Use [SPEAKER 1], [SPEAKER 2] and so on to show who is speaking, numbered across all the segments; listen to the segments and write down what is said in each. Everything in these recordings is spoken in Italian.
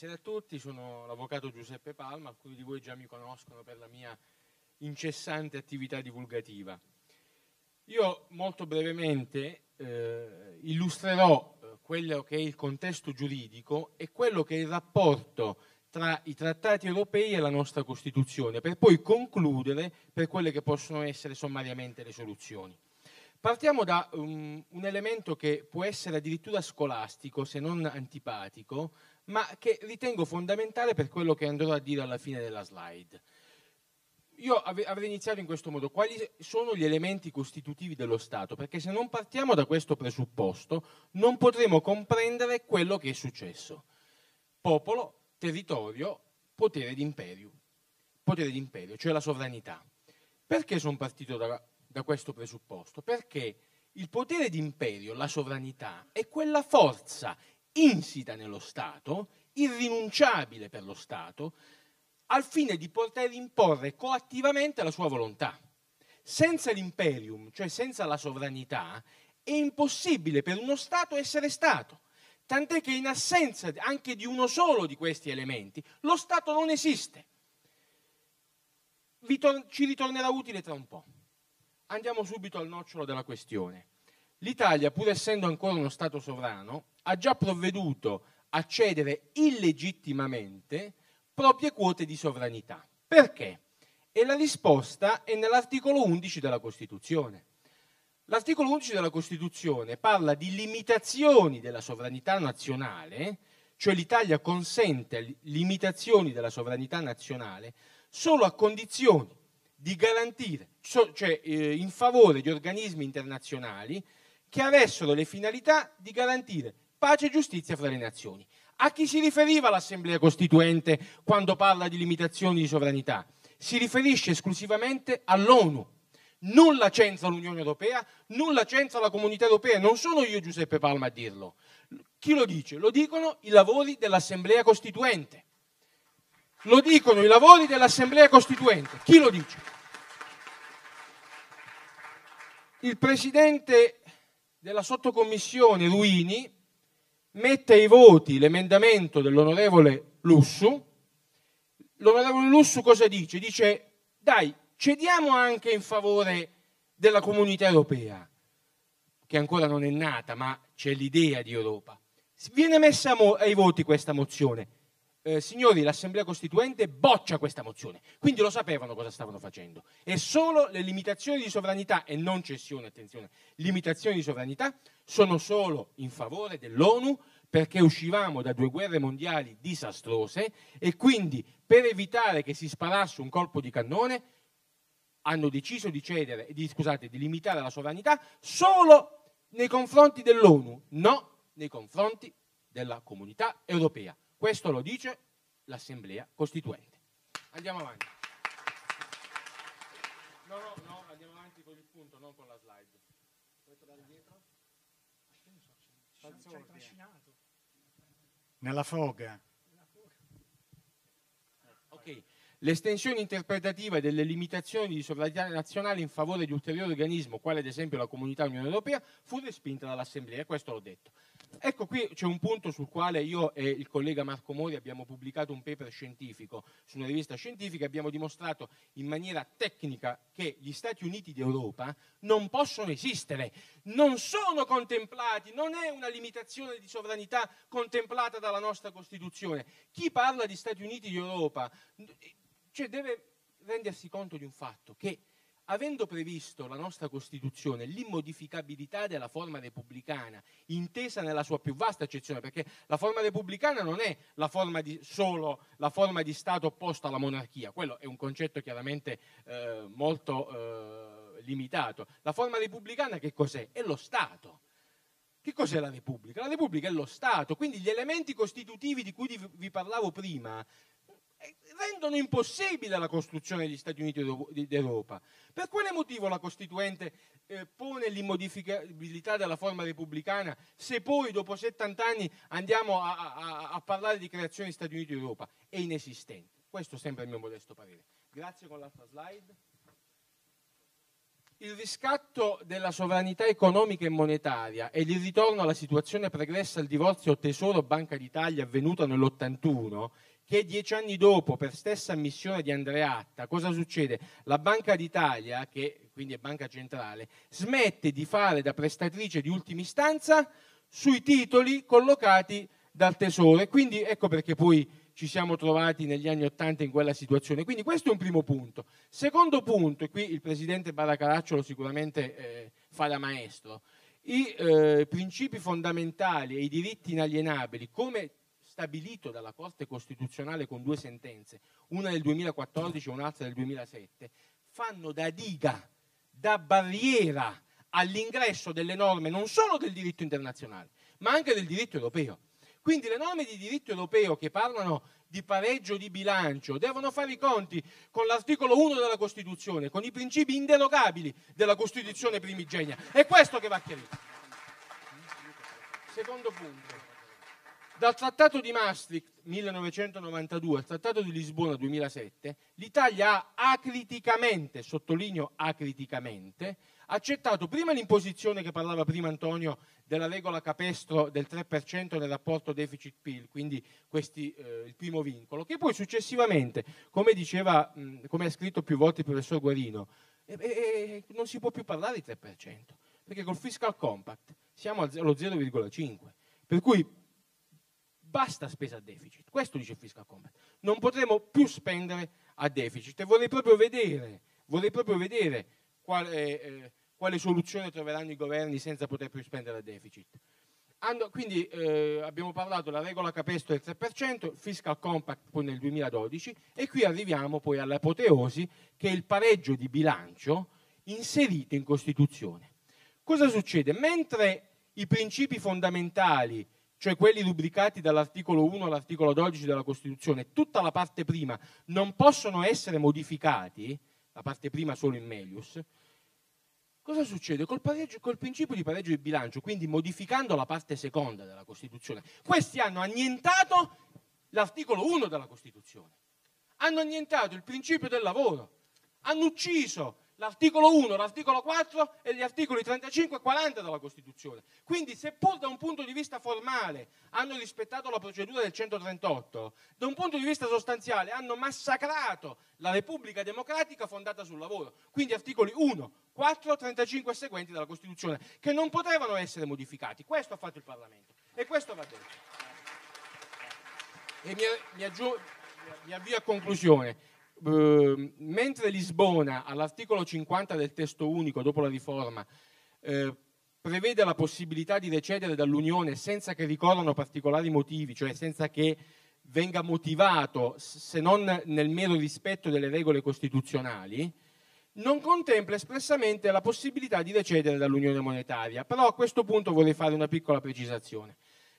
[SPEAKER 1] Buonasera a tutti, sono l'avvocato Giuseppe Palma, alcuni di voi già mi conoscono per la mia incessante attività divulgativa. Io molto brevemente eh, illustrerò eh, quello che è il contesto giuridico e quello che è il rapporto tra i trattati europei e la nostra Costituzione, per poi concludere per quelle che possono essere sommariamente le soluzioni. Partiamo da um, un elemento che può essere addirittura scolastico, se non antipatico, ma che ritengo fondamentale per quello che andrò a dire alla fine della slide. Io avrei iniziato in questo modo. Quali sono gli elementi costitutivi dello Stato? Perché se non partiamo da questo presupposto non potremo comprendere quello che è successo. Popolo, territorio, potere d'imperio. Potere d'imperio, cioè la sovranità. Perché sono partito da, da questo presupposto? Perché il potere d'imperio, la sovranità, è quella forza insita nello Stato, irrinunciabile per lo Stato, al fine di poter imporre coattivamente la sua volontà. Senza l'imperium, cioè senza la sovranità, è impossibile per uno Stato essere Stato. Tant'è che in assenza anche di uno solo di questi elementi, lo Stato non esiste. ci ritornerà utile tra un po'. Andiamo subito al nocciolo della questione. L'Italia, pur essendo ancora uno Stato sovrano, ha già provveduto a cedere illegittimamente proprie quote di sovranità. Perché? E la risposta è nell'articolo 11 della Costituzione. L'articolo 11 della Costituzione parla di limitazioni della sovranità nazionale, cioè l'Italia consente limitazioni della sovranità nazionale solo a condizioni di garantire, cioè eh, in favore di organismi internazionali che avessero le finalità di garantire pace e giustizia fra le nazioni. A chi si riferiva l'Assemblea Costituente quando parla di limitazioni di sovranità? Si riferisce esclusivamente all'ONU. Nulla c'entra l'Unione Europea, nulla c'entra la Comunità Europea, non sono io Giuseppe Palma a dirlo. Chi lo dice? Lo dicono i lavori dell'Assemblea Costituente. Lo dicono i lavori dell'Assemblea Costituente. Chi lo dice? Il presidente della sottocommissione Ruini mette ai voti l'emendamento dell'onorevole Lussu, l'onorevole Lussu cosa dice? Dice, dai, cediamo anche in favore della comunità europea, che ancora non è nata, ma c'è l'idea di Europa. Viene messa ai voti questa mozione. Eh, signori, l'Assemblea Costituente boccia questa mozione, quindi lo sapevano cosa stavano facendo. E solo le limitazioni di sovranità, e non cessione, attenzione, limitazioni di sovranità, sono solo in favore dell'ONU perché uscivamo da due guerre mondiali disastrose e quindi per evitare che si sparasse un colpo di cannone hanno deciso di cedere, di, scusate, di limitare la sovranità solo nei confronti dell'ONU, no nei confronti della comunità europea. Questo lo dice l'Assemblea Costituente. Andiamo avanti. No, no, no, andiamo avanti con il punto, non con la slide. Puoi tornare
[SPEAKER 2] trascinato. Nella foga.
[SPEAKER 1] Ok. L'estensione interpretativa delle limitazioni di sovranità nazionale in favore di ulteriori organismi, quale ad esempio la Comunità Unione Europea, fu respinta dall'Assemblea, questo l'ho detto. Ecco qui c'è un punto sul quale io e il collega Marco Mori abbiamo pubblicato un paper scientifico su una rivista scientifica, abbiamo dimostrato in maniera tecnica che gli Stati Uniti d'Europa non possono esistere, non sono contemplati, non è una limitazione di sovranità contemplata dalla nostra Costituzione. Chi parla di Stati Uniti d'Europa cioè deve rendersi conto di un fatto, che avendo previsto la nostra Costituzione l'immodificabilità della forma repubblicana, intesa nella sua più vasta accezione, perché la forma repubblicana non è la forma di, solo la forma di Stato opposta alla monarchia, quello è un concetto chiaramente eh, molto eh, limitato. La forma repubblicana che cos'è? È lo Stato. Che cos'è la Repubblica? La Repubblica è lo Stato, quindi gli elementi costitutivi di cui vi parlavo prima rendono impossibile la costruzione degli Stati Uniti d'Europa. Per quale motivo la Costituente eh, pone l'immodificabilità della forma repubblicana se poi dopo 70 anni andiamo a, a, a parlare di creazione degli Stati Uniti d'Europa? È inesistente. Questo è sempre il mio modesto parere. Grazie con l'altra slide. il riscatto della sovranità economica e monetaria e il ritorno alla situazione pregressa al divorzio Tesoro-Banca d'Italia avvenuto nell'81, che dieci anni dopo, per stessa ammissione di Andreatta, cosa succede? La Banca d'Italia, che quindi è banca centrale, smette di fare da prestatrice di ultima istanza sui titoli collocati dal Tesoro e quindi ecco perché poi ci siamo trovati negli anni Ottanta in quella situazione. Quindi questo è un primo punto. Secondo punto, e qui il presidente Baracaracciolo sicuramente eh, fa da maestro, i eh, principi fondamentali e i diritti inalienabili, come stabilito dalla Corte Costituzionale con due sentenze, una del 2014 e un'altra del 2007, fanno da diga, da barriera all'ingresso delle norme non solo del diritto internazionale, ma anche del diritto europeo. Quindi le norme di diritto europeo che parlano di pareggio di bilancio devono fare i conti con l'articolo 1 della Costituzione, con i principi inderogabili della Costituzione primigenia. È questo che va chiarito. Secondo punto. Dal Trattato di Maastricht 1992 al Trattato di Lisbona 2007, l'Italia ha acriticamente, sottolineo acriticamente, accettato prima l'imposizione che parlava prima Antonio della regola capestro del 3% nel rapporto deficit-PIL, quindi questi, eh, il primo vincolo, che poi successivamente, come diceva, mh, come ha scritto più volte il professor Guarino, eh, eh, non si può più parlare di 3%, perché col fiscal compact siamo allo 0,5%, per cui basta spesa a deficit, questo dice il fiscal compact, non potremo più spendere a deficit e vorrei proprio vedere, vorrei proprio vedere quale, eh, quale soluzione troveranno i governi senza poter più spendere a deficit. Hanno, quindi eh, abbiamo parlato della regola capestro del 3%, il fiscal compact poi nel 2012 e qui arriviamo poi all'apoteosi che è il pareggio di bilancio inserito in Costituzione. Cosa succede? Mentre i principi fondamentali, cioè quelli rubricati dall'articolo 1 all'articolo 12 della Costituzione, tutta la parte prima, non possono essere modificati, la parte prima solo in melius, Cosa succede? Col, pareggio, col, principio di pareggio di bilancio, quindi modificando la parte seconda della Costituzione, questi hanno annientato l'articolo 1 della Costituzione, hanno annientato il principio del lavoro, hanno ucciso l'articolo 1, l'articolo 4 e gli articoli 35 e 40 della Costituzione. Quindi, seppur da un punto di vista formale hanno rispettato la procedura del 138, da un punto di vista sostanziale hanno massacrato la Repubblica Democratica fondata sul lavoro. Quindi articoli 1, 4, 35 e seguenti della Costituzione, che non potevano essere modificati. Questo ha fatto il Parlamento e questo va detto. E mi, mi, aggiu- mi avvio a conclusione. Uh, mentre Lisbona, all'articolo 50 del testo unico, dopo la riforma, uh, prevede la possibilità di recedere dall'Unione senza che ricorrano particolari motivi, cioè senza che venga motivato se non nel mero rispetto delle regole costituzionali, non contempla espressamente la possibilità di recedere dall'Unione monetaria. Però a questo punto vorrei fare una piccola precisazione.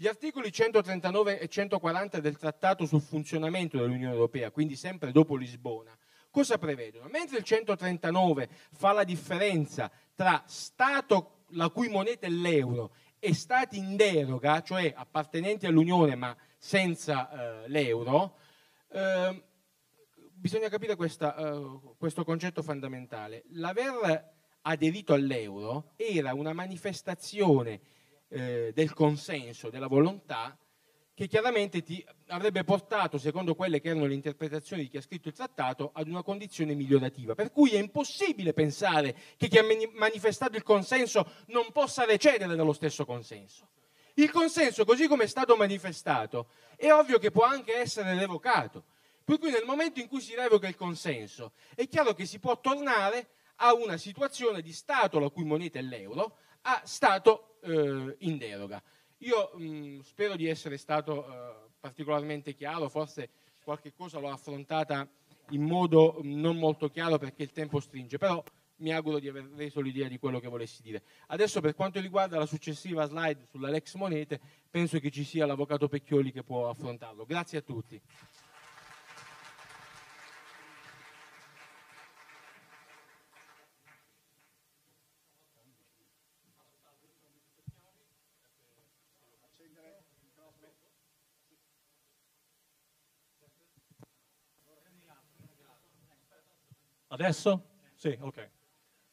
[SPEAKER 1] Gli articoli 139 e 140 del Trattato sul funzionamento dell'Unione Europea, quindi sempre dopo Lisbona, cosa prevedono? Mentre il 139 fa la differenza tra Stato la cui moneta è l'euro e Stati in deroga, cioè appartenenti all'Unione ma senza eh, l'euro, eh, bisogna capire questa, uh, questo concetto fondamentale. L'aver aderito all'euro era una manifestazione eh, del consenso, della volontà, che chiaramente ti avrebbe portato, secondo quelle che erano le interpretazioni di chi ha scritto il trattato, ad una condizione migliorativa. Per cui è impossibile pensare che chi ha manifestato il consenso non possa recedere dallo stesso consenso. Il consenso, così come è stato manifestato, è ovvio che può anche essere revocato. Per cui nel momento in cui si revoca il consenso, è chiaro che si può tornare a una situazione di Stato la cui moneta è l'euro, a Stato eh, in deroga. Io mh, spero di essere stato eh, particolarmente chiaro, forse qualche cosa l'ho affrontata in modo non molto chiaro perché il tempo stringe, però mi auguro di aver reso l'idea di quello che volessi dire. Adesso per quanto riguarda la successiva slide sulla Lex Monete, penso che ci sia l'avvocato Pecchioli che può affrontarlo. Grazie a tutti.
[SPEAKER 3] Adesso? Sì, ok.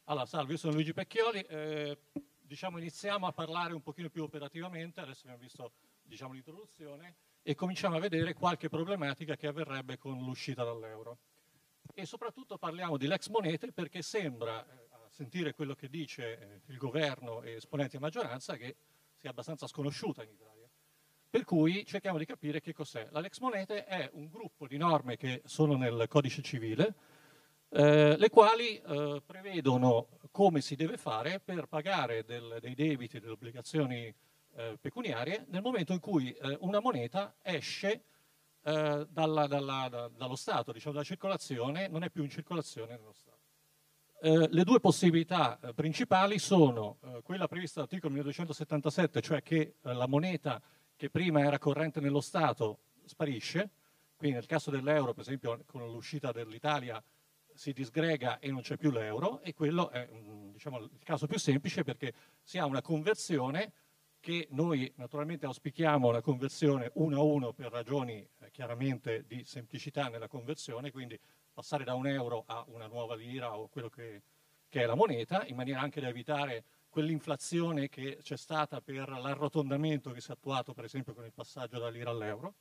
[SPEAKER 3] Allora, salve, io sono Luigi Pecchioli. Eh, diciamo, iniziamo a parlare un pochino più operativamente, adesso abbiamo visto diciamo, l'introduzione, e cominciamo a vedere qualche problematica che avverrebbe con l'uscita dall'euro. E soprattutto parliamo di Lex Monete perché sembra, eh, a sentire quello che dice eh, il governo e esponenti a maggioranza, che sia abbastanza sconosciuta in Italia. Per cui cerchiamo di capire che cos'è. La Lex Monete è un gruppo di norme che sono nel codice civile, eh, le quali eh, prevedono come si deve fare per pagare del, dei debiti, delle obbligazioni eh, pecuniarie nel momento in cui eh, una moneta esce eh, dalla, dalla, da, dallo Stato, diciamo dalla circolazione, non è più in circolazione nello Stato. Eh, le due possibilità principali sono quella prevista dall'articolo 1277, cioè che la moneta che prima era corrente nello Stato sparisce, quindi nel caso dell'euro, per esempio con l'uscita dell'Italia si disgrega e non c'è più l'euro e quello è mm, diciamo, il caso più semplice perché si ha una conversione che noi naturalmente auspichiamo la conversione uno a uno per ragioni eh, chiaramente di semplicità nella conversione, quindi passare da un euro a una nuova lira o quello che, che è la moneta, in maniera anche da evitare quell'inflazione che c'è stata per l'arrotondamento che si è attuato per esempio con il passaggio da lira all'euro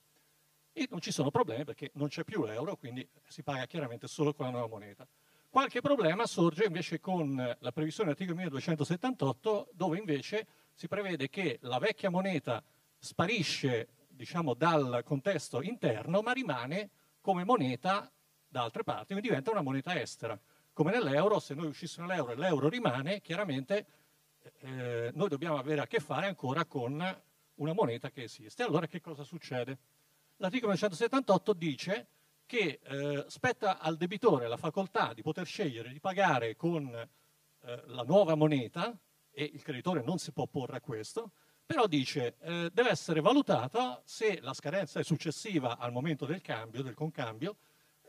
[SPEAKER 3] e non ci sono problemi perché non c'è più l'euro, quindi si paga chiaramente solo con la nuova moneta. Qualche problema sorge invece con la previsione dell'articolo 1278, dove invece si prevede che la vecchia moneta sparisce diciamo, dal contesto interno, ma rimane come moneta da altre parti, quindi diventa una moneta estera. Come nell'euro, se noi uscissimo dall'euro e l'euro rimane, chiaramente eh, noi dobbiamo avere a che fare ancora con una moneta che esiste. Allora che cosa succede? L'articolo 978 dice che eh, spetta al debitore la facoltà di poter scegliere di pagare con eh, la nuova moneta e il creditore non si può opporre a questo, però dice eh, deve essere valutata se la scadenza è successiva al momento del cambio, del concambio,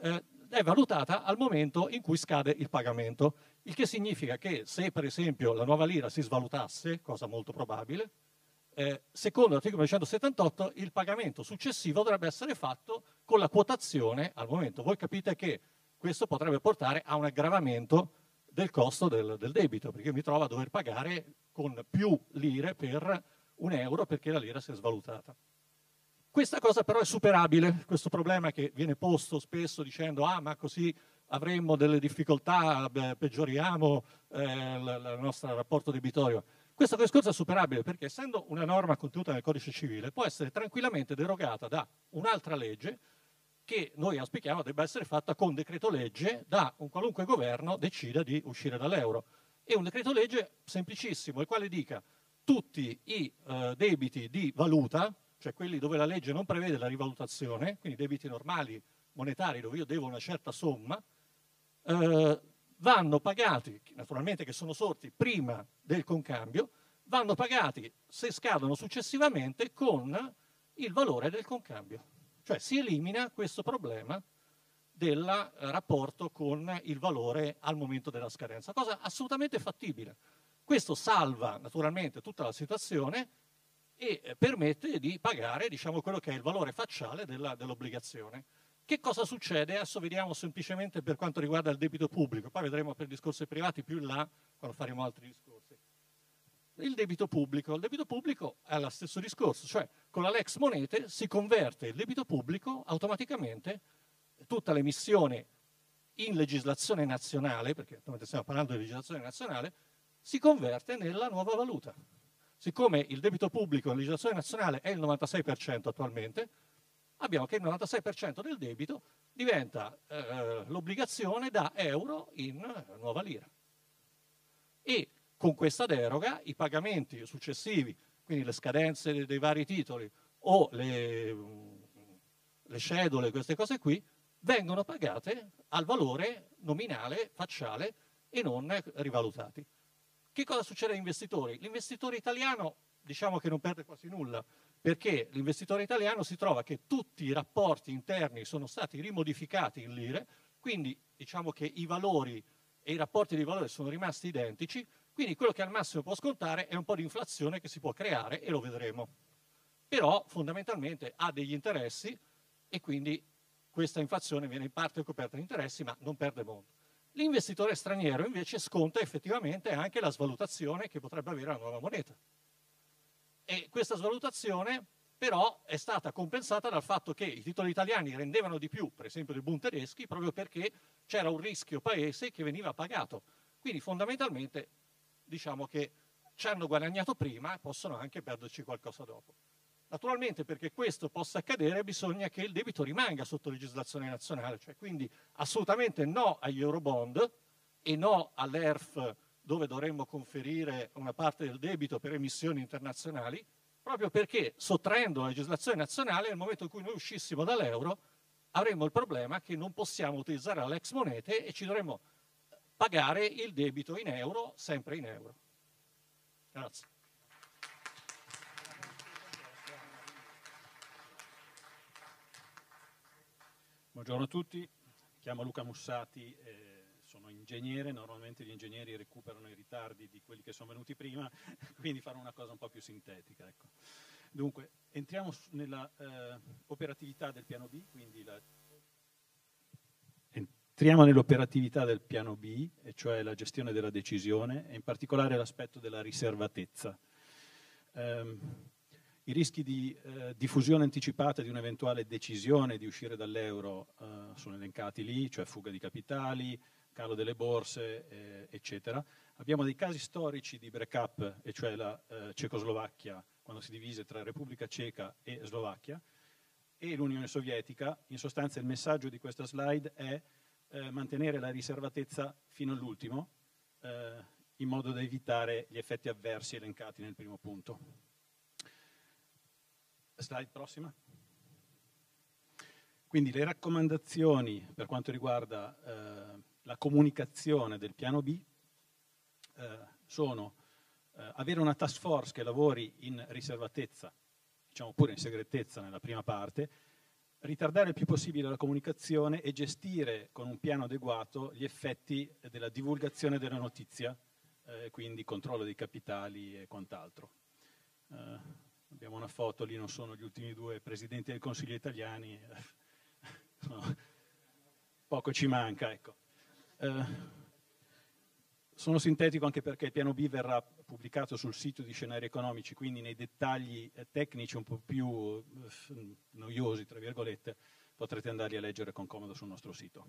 [SPEAKER 3] eh, è valutata al momento in cui scade il pagamento, il che significa che se per esempio la nuova lira si svalutasse, cosa molto probabile, secondo l'articolo 978 il pagamento successivo dovrebbe essere fatto con la quotazione al momento. Voi capite che questo potrebbe portare a un aggravamento del costo del, del debito, perché mi trovo a dover pagare con più lire per un euro perché la lira si è svalutata. Questa cosa però è superabile, questo problema che viene posto spesso dicendo ah ma così avremmo delle difficoltà, beh, peggioriamo eh, il nostro rapporto debitorio. Questo discorso è superabile perché essendo una norma contenuta nel codice civile può essere tranquillamente derogata da un'altra legge che noi auspichiamo debba essere fatta con decreto legge da un qualunque governo decida di uscire dall'euro. E un decreto legge semplicissimo, il quale dica tutti i eh, debiti di valuta, cioè quelli dove la legge non prevede la rivalutazione, quindi debiti normali monetari dove io devo una certa somma, eh, vanno pagati, naturalmente che sono sorti prima del concambio, vanno pagati se scadono successivamente con il valore del concambio. Cioè si elimina questo problema del rapporto con il valore al momento della scadenza, cosa assolutamente fattibile. Questo salva naturalmente tutta la situazione e permette di pagare diciamo, quello che è il valore facciale della, dell'obbligazione. Che cosa succede? Adesso vediamo semplicemente per quanto riguarda il debito pubblico, poi vedremo per discorsi privati più in là quando faremo altri discorsi. Il debito pubblico. Il debito pubblico è lo stesso discorso, cioè con la Lex Monete si converte il debito pubblico automaticamente, tutta l'emissione in legislazione nazionale, perché stiamo parlando di legislazione nazionale, si converte nella nuova valuta. Siccome il debito pubblico in legislazione nazionale è il 96% attualmente, abbiamo che il 96% del debito diventa eh, l'obbligazione da euro in nuova lira. E con questa deroga i pagamenti successivi, quindi le scadenze dei, vari titoli o le, le cedole, queste cose qui, vengono pagate al valore nominale, facciale e non rivalutati. Che cosa succede agli investitori? L'investitore italiano diciamo che non perde quasi nulla, perché l'investitore italiano si trova che tutti i rapporti interni sono stati rimodificati in lire, quindi diciamo che i valori e i rapporti di valore sono rimasti identici, quindi quello che al massimo può scontare è un po' di inflazione che si può creare e lo vedremo. Però fondamentalmente ha degli interessi e quindi questa inflazione viene in parte coperta da interessi, ma non perde molto. L'investitore straniero invece sconta effettivamente anche la svalutazione che potrebbe avere la nuova moneta. Questa svalutazione però è stata compensata dal fatto che i titoli italiani rendevano di più, per esempio del Bund tedeschi, proprio perché c'era un rischio paese che veniva pagato. Quindi fondamentalmente diciamo che ci hanno guadagnato prima e possono anche perderci qualcosa dopo. Naturalmente perché questo possa accadere bisogna che il debito rimanga sotto legislazione nazionale, cioè quindi assolutamente no agli eurobond e no all'ERF dove dovremmo conferire una parte del debito per emissioni internazionali, proprio perché sottraendo la legislazione nazionale nel momento in cui noi uscissimo dall'euro avremmo il problema che non possiamo utilizzare l'ex monete e ci dovremmo pagare il debito in euro, sempre in euro. Grazie.
[SPEAKER 4] Buongiorno a tutti, mi chiamo Luca Mussati, eh, sono ingegnere, normalmente gli ingegneri recuperano i ritardi di quelli che sono venuti prima, quindi farò una cosa un po' più sintetica. Ecco. Dunque, entriamo nella eh, operatività del piano B, quindi la... entriamo nell'operatività del piano B, e cioè la gestione della decisione, e in particolare l'aspetto della riservatezza. Um, i rischi di eh, diffusione anticipata di un'eventuale decisione di uscire dall'euro eh, sono elencati lì, cioè fuga di capitali, calo delle borse, eh, eccetera. Abbiamo dei casi storici di break-up, e cioè la eh, Cecoslovacchia, quando si divise tra Repubblica Ceca e Slovacchia, e l'Unione Sovietica. In sostanza il messaggio di questa slide è eh, mantenere la riservatezza fino all'ultimo, eh, in modo da evitare gli effetti avversi elencati nel primo punto. Slide prossima. Quindi le raccomandazioni per quanto riguarda eh, la comunicazione del piano B eh, sono eh, avere una task force che lavori in riservatezza, diciamo pure in segretezza nella prima parte, ritardare il più possibile la comunicazione e gestire con un piano adeguato gli effetti della divulgazione della notizia, eh, quindi controllo dei capitali e quant'altro. Eh, Abbiamo una foto, lì non sono gli ultimi due presidenti del Consiglio italiani, no, poco ci manca. Ecco. Eh, sono sintetico anche perché il piano B verrà pubblicato sul sito di scenari economici, quindi nei dettagli eh, tecnici un po' più eh, noiosi, tra virgolette, potrete andarli a leggere con comodo sul nostro sito.